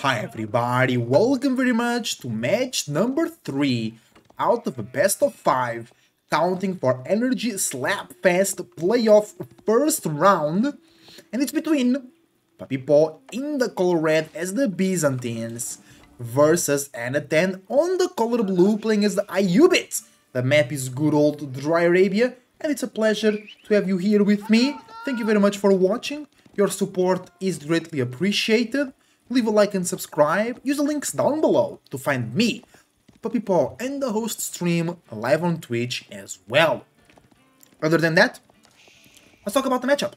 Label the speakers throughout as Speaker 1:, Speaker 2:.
Speaker 1: Hi everybody, welcome very much to match number 3 out of a best of 5 counting for Energy Slapfest playoff first round and it's between Papipo in the color red as the Byzantines versus Anotand on the color blue playing as the Ayyubids. The map is good old Dry Arabia and it's a pleasure to have you here with me. Thank you very much for watching, your support is greatly appreciated leave a like and subscribe, use the links down below to find me, Puppy Paw and the host stream live on Twitch as well. Other than that, let's talk about the matchup.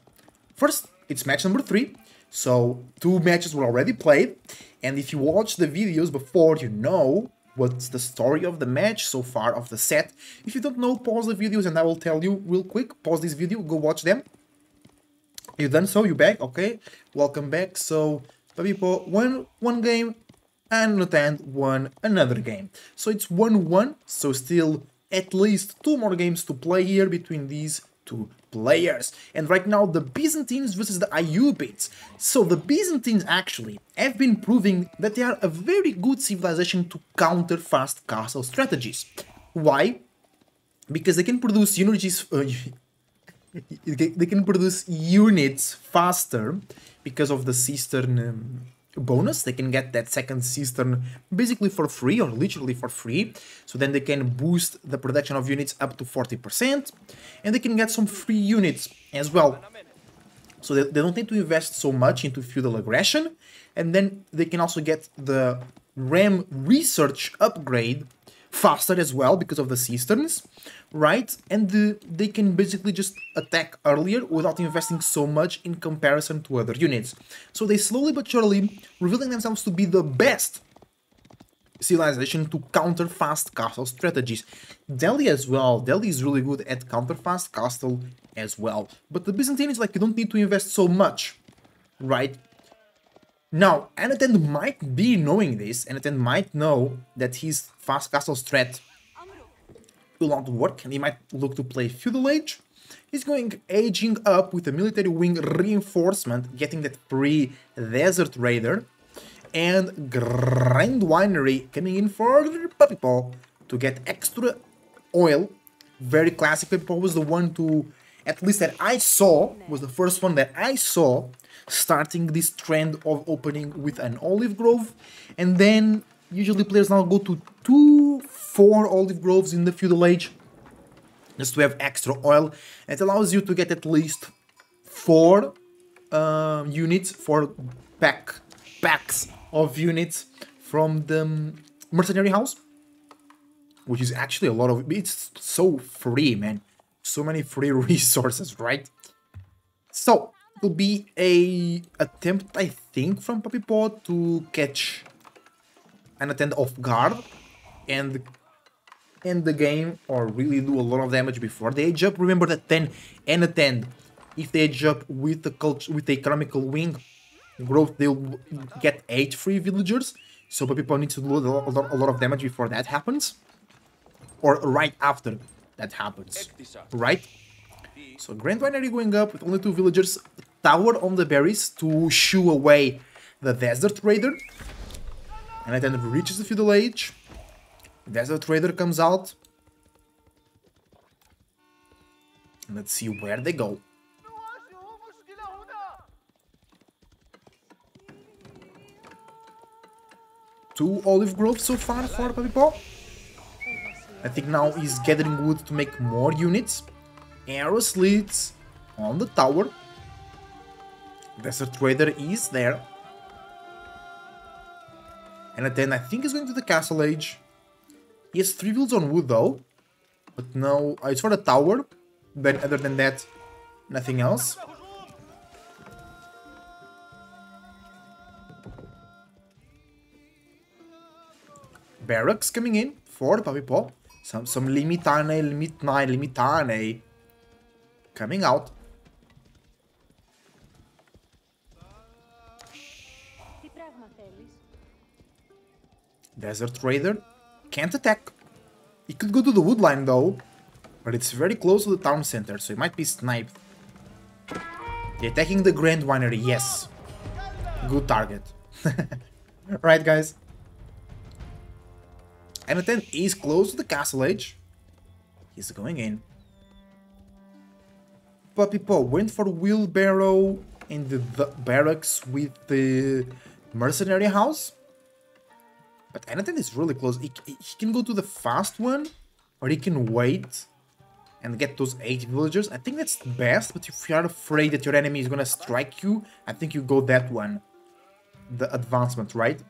Speaker 1: First, it's match number 3, so two matches were already played, and if you watched the videos before, you know what's the story of the match so far of the set. If you don't know, pause the videos and I will tell you real quick. Pause this video, go watch them. You done so, you back, okay? Welcome back. So people won one game and Notant won another game. So it's 1-1, so still at least two more games to play here between these two players. And right now the Byzantines versus the Ayyubids. So the Byzantines actually have been proving that they are a very good civilization to counter fast castle strategies. Why? Because they can produce uh, they can produce units faster because of the cistern um, bonus. They can get that second cistern basically for free or literally for free. So then they can boost the production of units up to 40% and they can get some free units as well. So they, they don't need to invest so much into feudal aggression and then they can also get the RAM research upgrade faster as well because of the cisterns, right? And the, they can basically just attack earlier without investing so much in comparison to other units. So they slowly but surely revealing themselves to be the best civilization to counter fast castle strategies. Delhi as well, Delhi is really good at counter fast castle as well. But the Byzantine is like you don't need to invest so much, right? Now, Anotand might be knowing this, Anotand might know that his fast castle strat will not work and he might look to play Feudal Age. He's going aging up with a military wing reinforcement, getting that free Desert Raider, and Grand Winery coming in for Puppy Paw to get extra oil. Very classic. Puppy Paw was the one to, at least that I saw, was the first one that I saw starting this trend of opening with an olive grove. And then usually players now go to two four olive groves in the feudal age just to have extra oil. It allows you to get at least four uh, units for pack packs of units from the mercenary house which is actually a lot of it's so free man so many free resources right so it will be a attempt, I think, from Puppy Paw to catch an attend off guard and end the game or really do a lot of damage before they age up. Remember that then and attend if they age up with the culture with a economical wing growth, they'll get eight free villagers. So Puppy Paw needs to do a lot, a lot of damage before that happens. Or right after that happens. Right? So Grand Winery going up with only two villagers tower on the berries to shoo away the Desert Raider. And it then reaches the Feudal Age. Desert Raider comes out. Let's see where they go. Two olive groves so far for Paw. I think now he's gathering wood to make more units. Arrow slits on the tower. Desert Raider is there. And then I think he's going to the Castle Age. He has three builds on wood though. But no, uh, it's for the tower. But other than that, nothing else. Barracks coming in for the Puppy Paw. Some, some Limitane, Limitane, Limitane coming out. Desert Raider can't attack. He could go to the woodline though, but it's very close to the town center, so he might be sniped. The attacking the Grand Winery, yes. Good target. right, guys? And then he's close to the castle age. He's going in. Puppy Paw went for wheelbarrow in the, the barracks with the mercenary house. But Anotand is really close. He, he can go to the fast one, or he can wait and get those 8 villagers. I think that's best, but if you are afraid that your enemy is gonna strike you, I think you go that one. The advancement, right?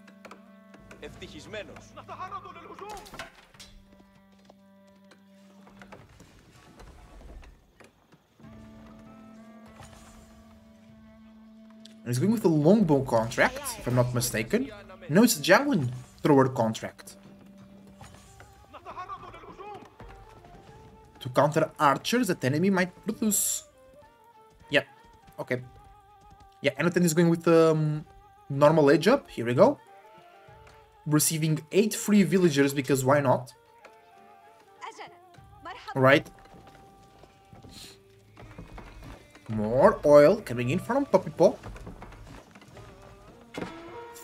Speaker 1: And he's going with a longbow contract, if I'm not mistaken. No, it's a javelin thrower contract. To counter archers that enemy might produce. Yeah, okay. Yeah, Anotand is going with um, normal age up. Here we go. Receiving 8 free villagers because why not? Right. More oil coming in from Puppy Paw.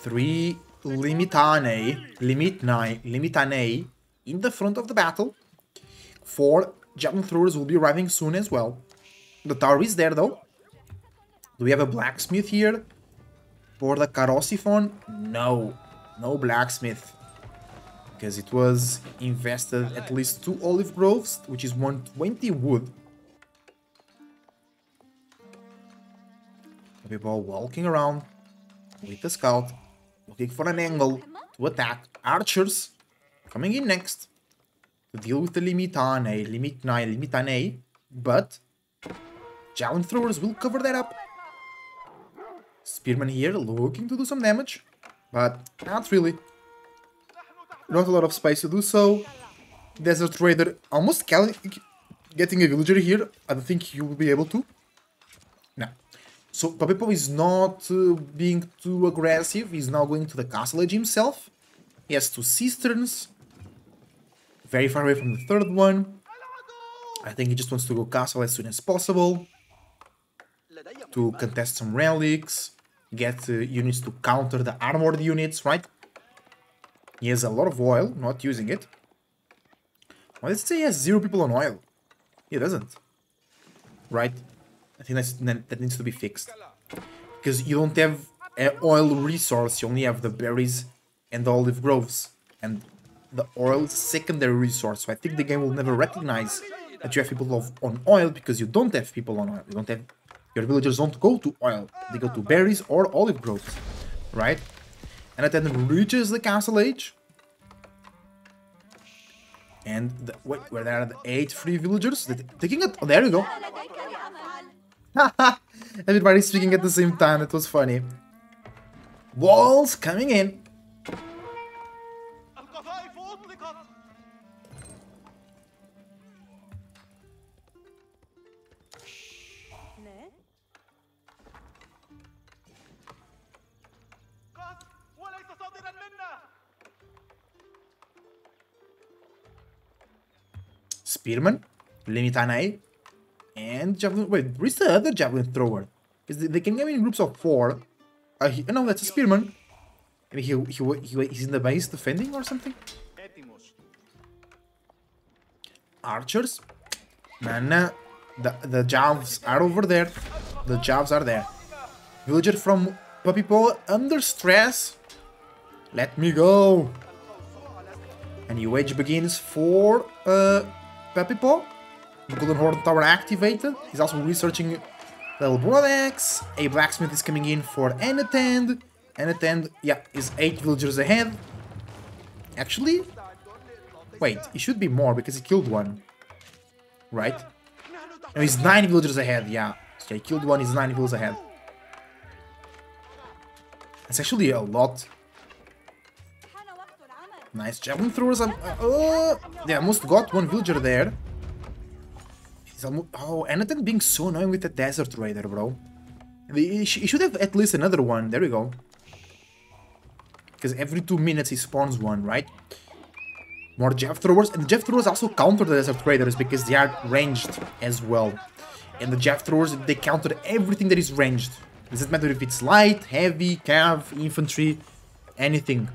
Speaker 1: Three Limitane, Limitane, Limitane in the front of the battle. Four javelin throwers will be arriving soon as well. The tower is there though. Do we have a blacksmith here? For the Cheirosiphon? No. No blacksmith. Because it was invested at least two olive groves, which is 120 wood. People walking around with the scout looking for an angle to attack. Archers coming in next to deal with the Limitane, Limitane, Limitane, but Javelin throwers will cover that up. Spearman here looking to do some damage, but not really. Not a lot of space to do so. Desert Raider almost getting a villager here. I don't think he will be able to. So Papipo is not uh, being too aggressive, he's now going to the castle edge himself. He has two cisterns, very far away from the third one. I think he just wants to go castle as soon as possible. To contest some relics, get uh, units to counter the armored units, right? He has a lot of oil, not using it. Well, let's say he has zero people on oil. He doesn't. Right? I think that's, that needs to be fixed. Because you don't have an oil resource, you only have the berries and the olive groves. And the oil is secondary resource, so I think the game will never recognize that you have people of, on oil because you don't have people on oil. You don't have your villagers don't go to oil. They go to berries or olive groves, right? And it then reaches the castle age. And the, wait, where there are the eight free villagers, taking it. Oh, there you go. Everybody speaking at the same time, it was funny. Walls coming in. Spearman, Limitane, and javelin. Wait, where's the other javelin thrower? Because they, they, can come in groups of four. Uh, he, no, that's a spearman. Maybe he, he, he, he's in the base defending or something? Archers? Nah, The, the javs are over there. The javs are there. Villager from Puppy Paw under stress. Let me go. A new age begins for uh, Puppy Paw. Golden Horn Tower activated. He's also researching level Broadex. A blacksmith is coming in for Anotand. Anotand, yeah, is 8 villagers ahead. Actually, wait, it should be more because he killed one. Right? No, he's 9 villagers ahead, yeah. So he killed one, he's 9 villagers ahead. That's actually a lot. Nice javelin throwers. Uh, uh, they almost got one villager there. He's almost... Oh, being so annoying with the Desert Raider, bro. He, should have at least another one. There we go. Because every two minutes he spawns one, right? More Jav Throwers. And Jav Throwers also counter the Desert Raiders because they are ranged as well. And the Jav Throwers, they counter everything that is ranged. Doesn't matter if it's light, heavy, cav, infantry. anything.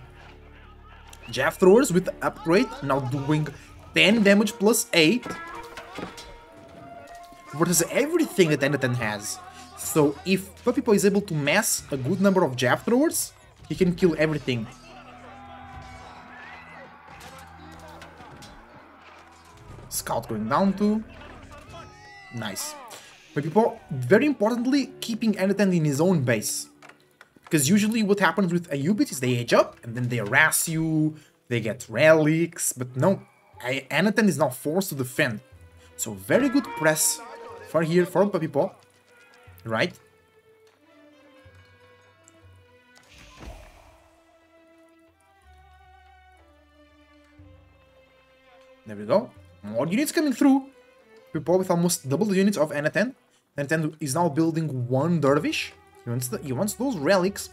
Speaker 1: Jav throwers with the upgrade, now doing 10 damage plus 8. Versus everything that N10 has. So if Puppy is able to mass a good number of Jav throwers, he can kill everything. Scout going down too. Nice. People, very importantly, keeping N10 in his own base. Because usually what happens with Ayyubid is they age up, and then they harass you, they get relics, but no, Anotand is now forced to defend. So very good press for here from Paw, right? There we go. More units coming through. Puppy with almost double the units of Anotand. Anotand is now building one Dervish. He wants, the, he wants those relics.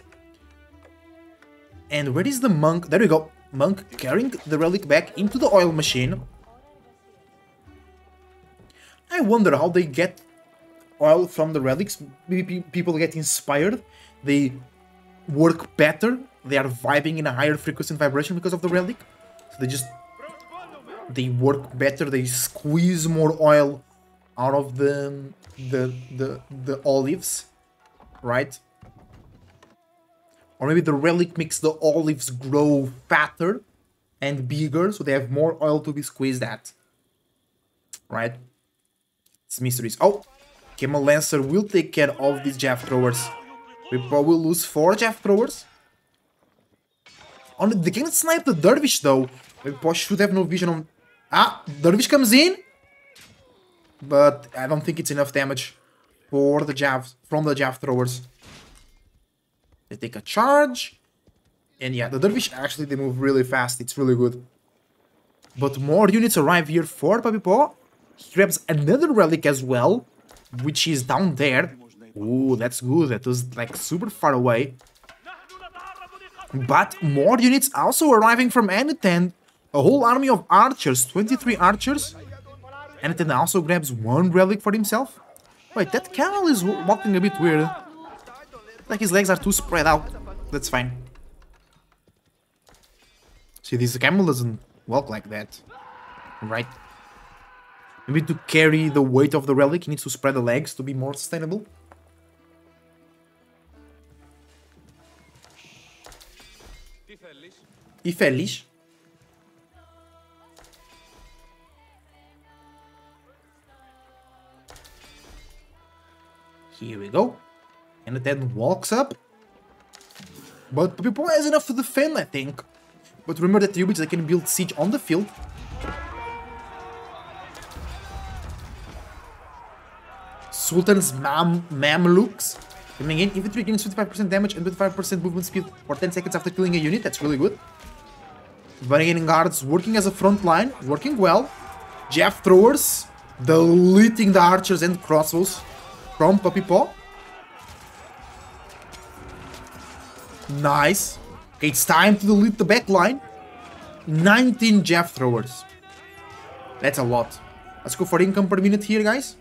Speaker 1: And where is the monk? There we go. Monk carrying the relic back into the oil machine. I wonder how they get oil from the relics. Maybe people get inspired. They work better. They are vibing in a higher frequency and vibration because of the relic. So they just... They work better. They squeeze more oil out of the the the the olives right? Or maybe the relic makes the olives grow fatter and bigger, so they have more oil to be squeezed at. Right? It's mysteries. Oh! Camel Lancer will take care of these Jav throwers. We probably lose four Jav throwers. On they can't snipe the Dervish though. We should have no vision on... Ah! Dervish comes in! But I don't think it's enough damage for the Jav from the Jav throwers. They take a charge. And yeah, the Dervish actually they move really fast. It's really good. But more units arrive here for Paw. He grabs another relic as well, which is down there. Ooh, that's good. That was like super far away. But more units also arriving from N10. A whole army of archers, 23 archers. N10 also grabs one relic for himself. Wait, that camel is walking a bit weird. Like his legs are too spread out. That's fine. See, this camel doesn't walk like that. Right? Maybe to carry the weight of the relic, he needs to spread the legs to be more sustainable. E feliz. Here we go. And it then walks up. But Puppy has enough to defend, I think. But remember that the Ubits, they can build siege on the field. Sultan's Mam Mamluks. Coming in, infantry gains 25% damage and 25% movement speed for 10 seconds after killing a unit. That's really good. Varangian guards working as a front line, working well. Jav throwers, deleting the archers and crossbows from Puppy Paw. Nice. Okay, it's time to delete the back line. 19 Jav throwers. That's a lot. Let's go for income per minute here, guys.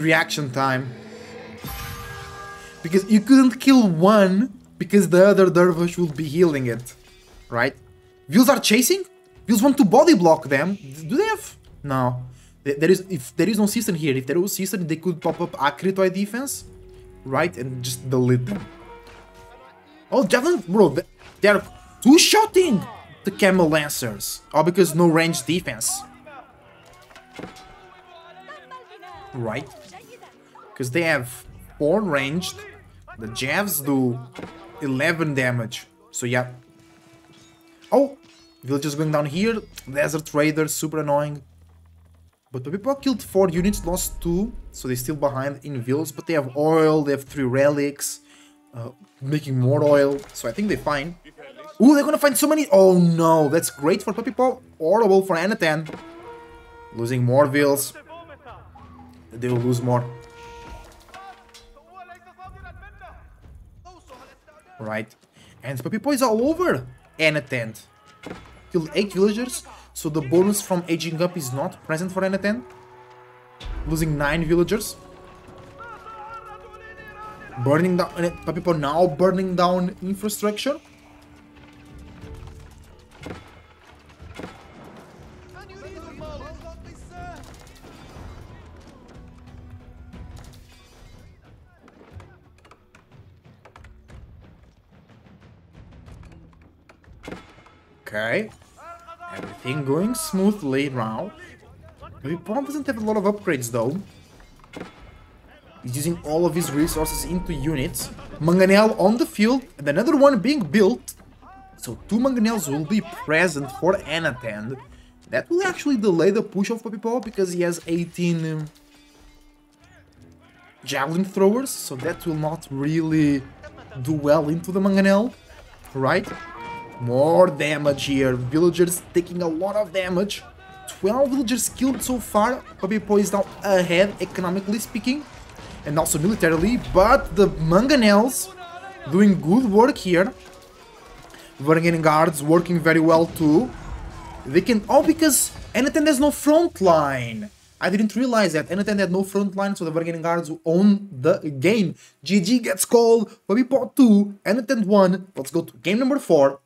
Speaker 1: Reaction time. Because you couldn't kill one because the other Dervish would be healing it. Right? Vils are chasing? Vils want to body block them. Do they have... No. There is if there is no system here, if there was system, they could pop up Akritoi defense, right, and just delete them. Oh, Javelin, bro, they are two-shotting the Camel Lancers. Oh, because no range defense. Right? Because they have 4 ranged the Javs do 11 damage. So yeah. Oh! Villagers going down here. Desert Raiders, super annoying. But the people killed 4 units, lost 2. So they're still behind in villas. But they have oil, they have 3 relics. Uh, making more oil. So I think they're fine. Ooh, they're gonna find so many... Oh no, that's great for Puppy Paw. Horrible for Anotand. Losing more vills. They will lose more. Right? And Papipo is all over Anotand. Killed 8 villagers, so the bonus from aging up is not present for Anotand. Losing 9 villagers. Burning down, Papipo now burning down infrastructure. Okay. Everything going smoothly now. The Pawn doesn't have a lot of upgrades though. He's using all of his resources into units. Mangonel on the field and another one being built. So two Mangonels will be present for Anotand. That will actually delay the push of Papipo because he has 18 um, javelin throwers. So that will not really do well into the Mangonel. Right? More damage here. Villagers taking a lot of damage. 12 villagers killed so far. Papipo is now ahead, economically speaking. And also militarily. But the Mangonels doing good work here. Varangian guards working very well too. They can... Oh, because Anotand has no front line. I didn't realize that. Anotand had no front line, so the Varangian guards own the game. GG gets called. Papipo 2, Anotand 1. Let's go to game number 4.